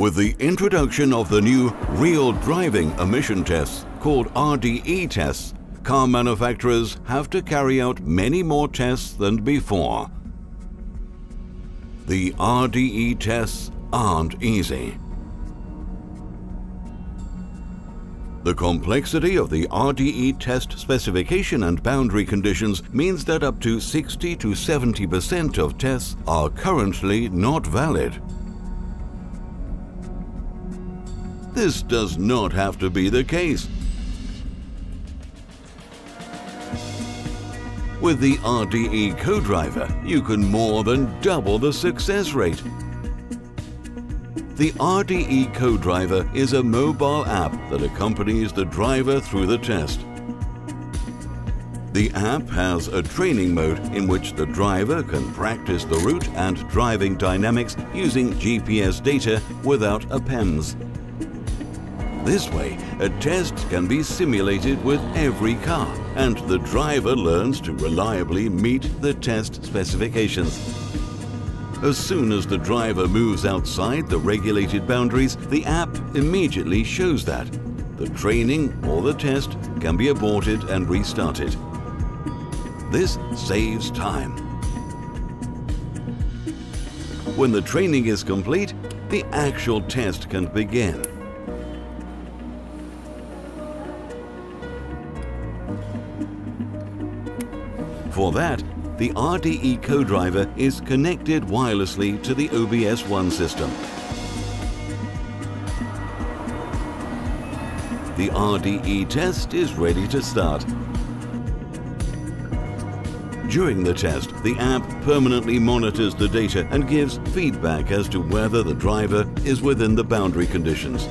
With the introduction of the new Real Driving Emission Tests, called RDE tests, car manufacturers have to carry out many more tests than before. The RDE tests aren't easy. The complexity of the RDE test specification and boundary conditions means that up to 60 to 70% of tests are currently not valid. This does not have to be the case. With the RDE co-driver, you can more than double the success rate. The RDE co-driver is a mobile app that accompanies the driver through the test. The app has a training mode in which the driver can practice the route and driving dynamics using GPS data without a PEMS. This way, a test can be simulated with every car and the driver learns to reliably meet the test specifications. As soon as the driver moves outside the regulated boundaries, the app immediately shows that. The training or the test can be aborted and restarted. This saves time. When the training is complete, the actual test can begin. For that, the RDE co-driver is connected wirelessly to the OBS One system. The RDE test is ready to start. During the test, the app permanently monitors the data and gives feedback as to whether the driver is within the boundary conditions.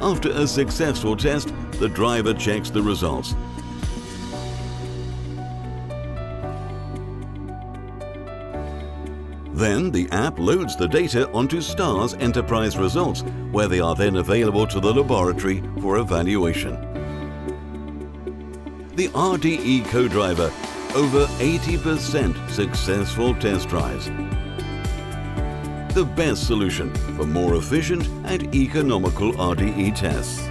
After a successful test, the driver checks the results. Then the app loads the data onto STARS Enterprise results, where they are then available to the laboratory for evaluation. The RDE co-driver, over 80% successful test drives. The best solution for more efficient and economical RDE tests.